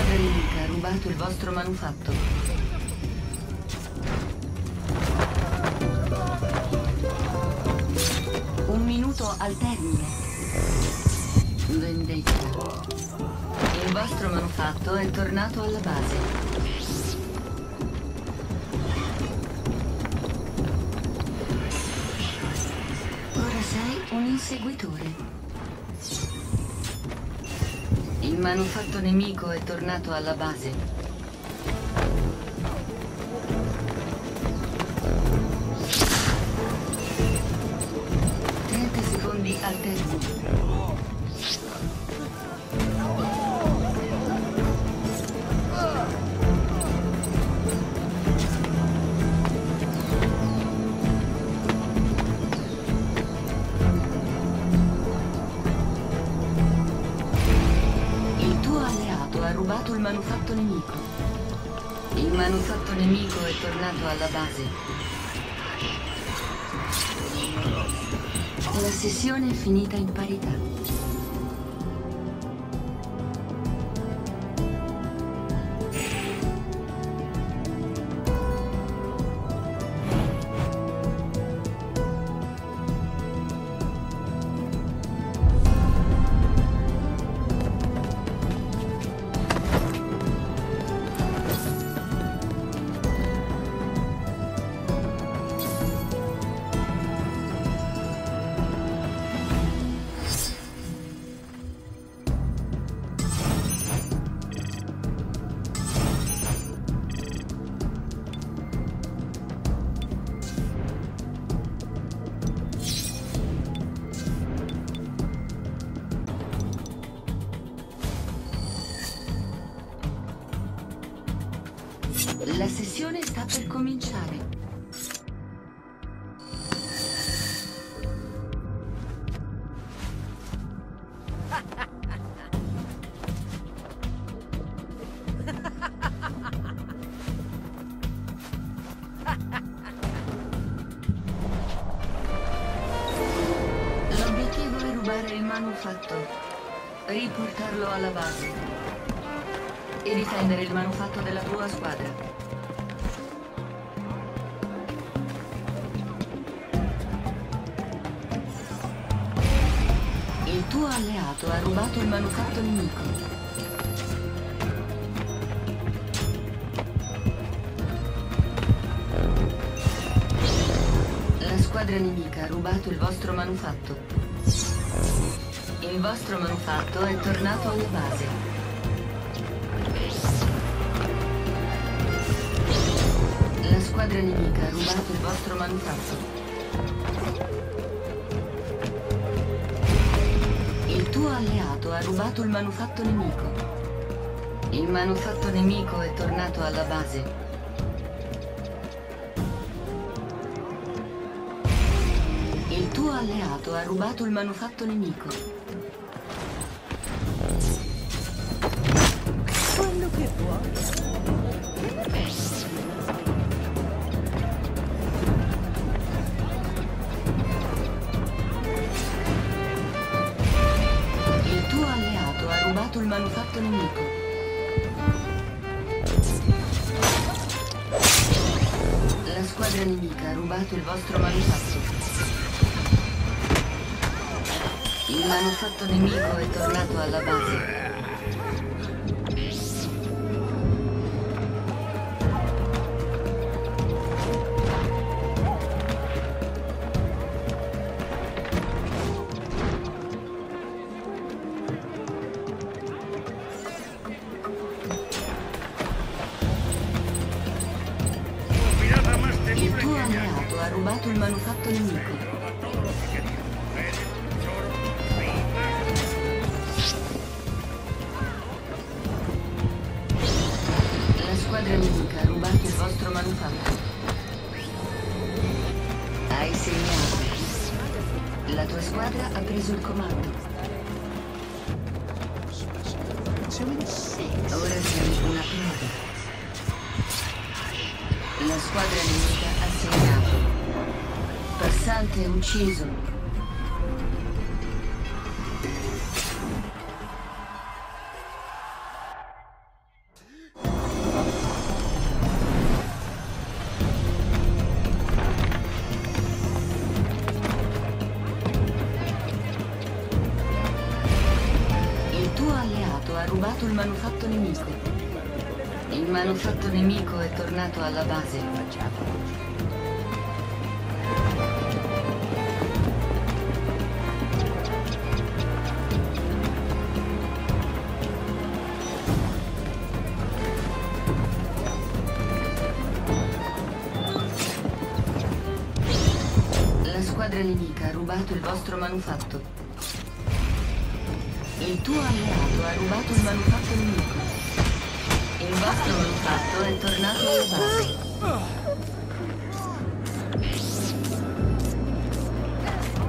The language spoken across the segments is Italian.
squadra nemica ha rubato il vostro manufatto. Un minuto al termine. Vendetta. Il vostro manufatto è tornato alla base. Ora sei un inseguitore. Il manufatto nemico è tornato alla base. Rubato il manufatto nemico. Il manufatto nemico è tornato alla base. La sessione è finita in parità. Sta per cominciare. L'obiettivo è rubare il manufatto, riportarlo alla base e difendere il manufatto della tua squadra. Tuo alleato ha rubato il manufatto nemico. La squadra nemica ha rubato il vostro manufatto. Il vostro manufatto è tornato alla base. La squadra nemica ha rubato il vostro manufatto. Tuo alleato ha rubato il manufatto nemico. Il manufatto nemico è tornato alla base. Il tuo alleato ha rubato il manufatto nemico. Quello che vuoi. Rubato il vostro manufatto. Il manufatto nemico è tornato alla base. Squadra ha preso il comando. Ora sei una preda. La squadra nemica ha segnato. Passante ucciso. Tornato alla base. La squadra nemica ha rubato il vostro manufatto. Il tuo alleato ha rubato il manufatto nemico. Manufatto è tornato alla base.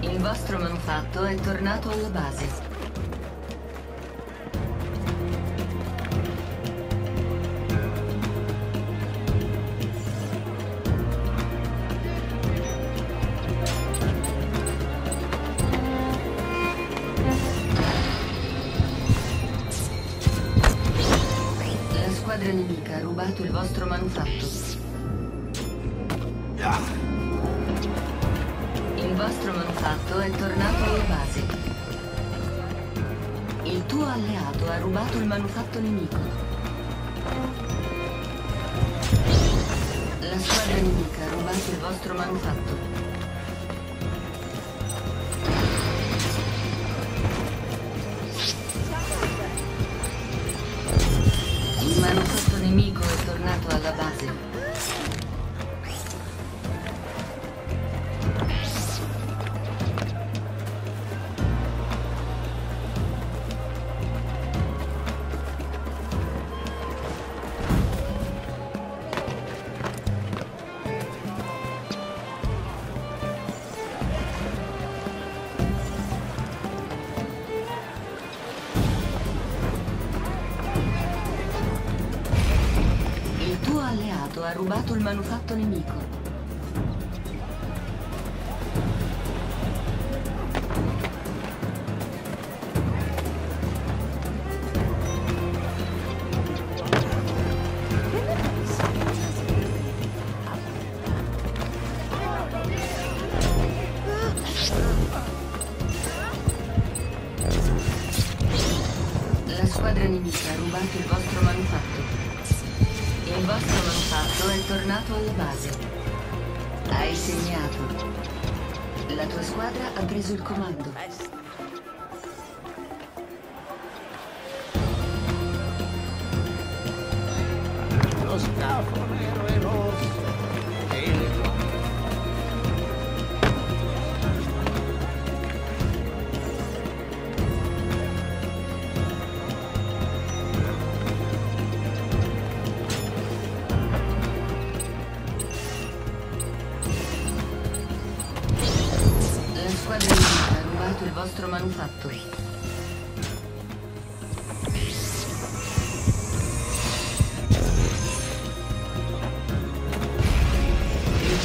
Il vostro manufatto è tornato alla base. Squadra nemica ha rubato il vostro manufatto. Il vostro manufatto è tornato alla base. Il tuo alleato ha rubato il manufatto nemico. La squadra nemica ha rubato il vostro manufatto. Rubato il manufatto nemico. Ha preso il comando. Lo scafo nero vostro manufatto. Il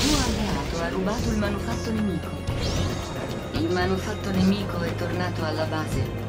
tuo alleato ha rubato il manufatto nemico. Il manufatto nemico è tornato alla base.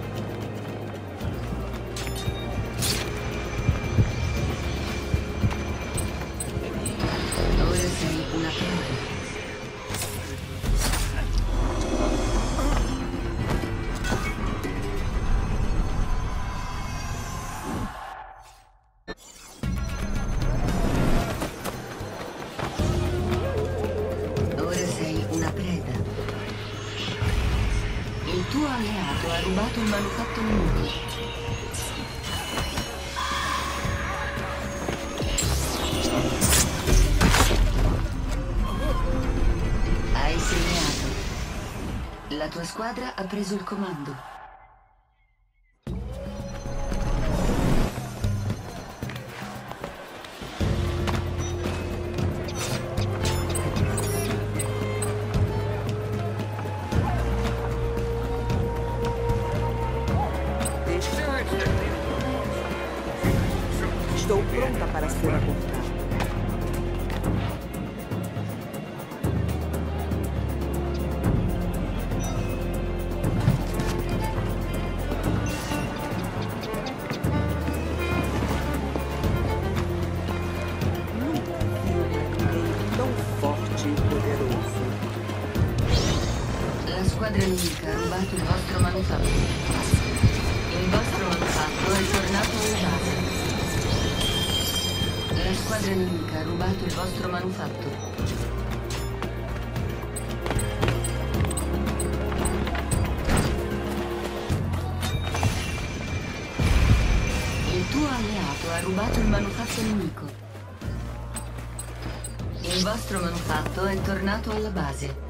Tua squadra ha preso il comando. Estou pronta para ser abordada. Rubato il vostro manufatto. Il vostro manufatto è tornato base. La squadra nemica ha rubato il vostro manufatto. Il tuo alleato ha rubato il manufatto nemico. Il vostro manufatto è tornato alla base.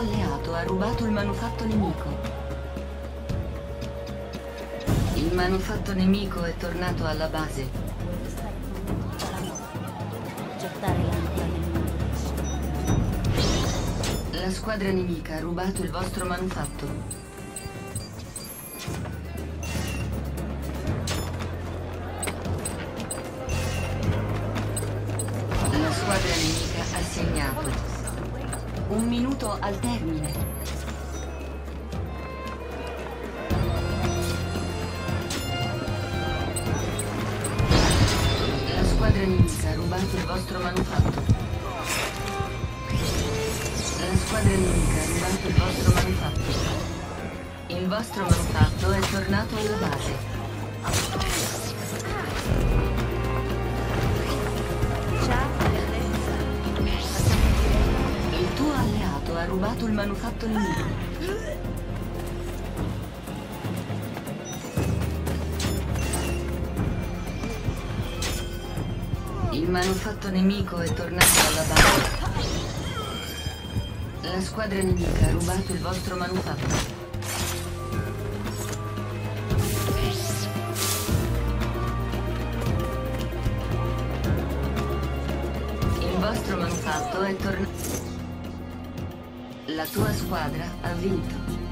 Alleato ha rubato il manufatto nemico. Il manufatto nemico è tornato alla base. La squadra nemica ha rubato il vostro manufatto. La squadra nemica ha segnato. Un minuto al termine. La squadra nemica ha rubato il vostro manufatto. La squadra nemica ha rubato il vostro manufatto. Il vostro manufatto è tornato alla base. Rubato il manufatto nemico. Il manufatto nemico è tornato alla base. La squadra nemica ha rubato il vostro manufatto. Il vostro manufatto è tornato. La tua squadra ha vinto.